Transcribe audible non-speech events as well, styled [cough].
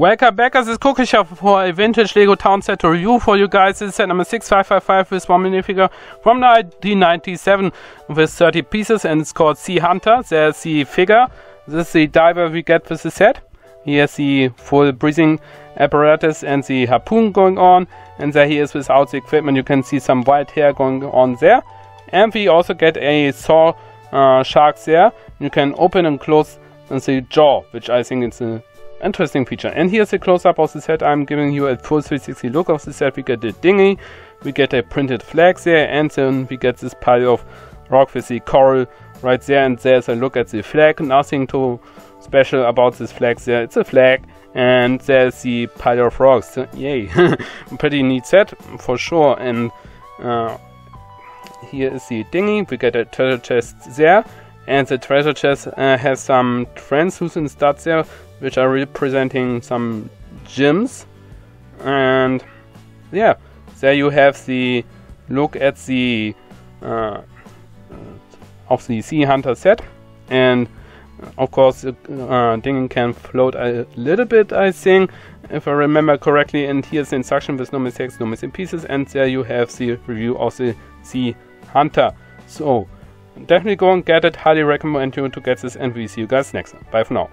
Welcome back, as this is Klokriecher for a vintage Lego town set to review for you guys. This is set number 6555 with one minifigure from 1997 with 30 pieces and it's called Sea Hunter. There's the figure. This is the diver we get with the set. He has the full breathing apparatus and the harpoon going on. And there he is without the equipment. You can see some white hair going on there. And we also get a saw uh, shark there. You can open and close the jaw, which I think is a interesting feature. And here's a close-up of the set. I'm giving you a full 360 look of the set. We get the dinghy, we get a printed flag there, and then we get this pile of rock with the coral right there. And there's a look at the flag. Nothing too special about this flag there. It's a flag. And there's the pile of rocks. Yay. [laughs] Pretty neat set, for sure. And uh, here is the dinghy. We get a treasure chest there. And the treasure chest uh, has some translucent studs there which are representing some gems. And yeah, there you have the look at the uh, of the Sea Hunter set. And of course, the uh, can float a little bit, I think, if I remember correctly. And here's the instruction with no mistakes, no missing pieces. And there you have the review of the Sea Hunter. So, definitely go and get it. Highly recommend you to get this. And we see you guys next time. Bye for now.